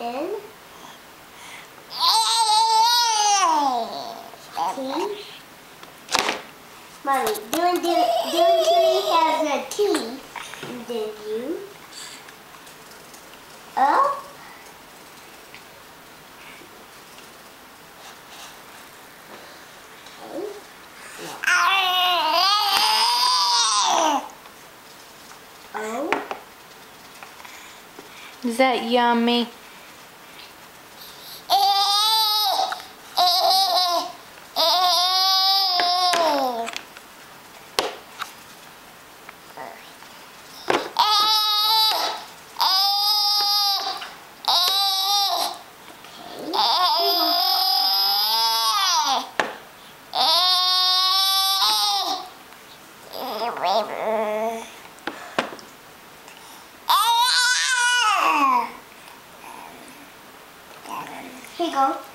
N. T. Mommy, Dylan, Dylan, Dylan has a T. And then U. O. O. Is that yummy? Here you go.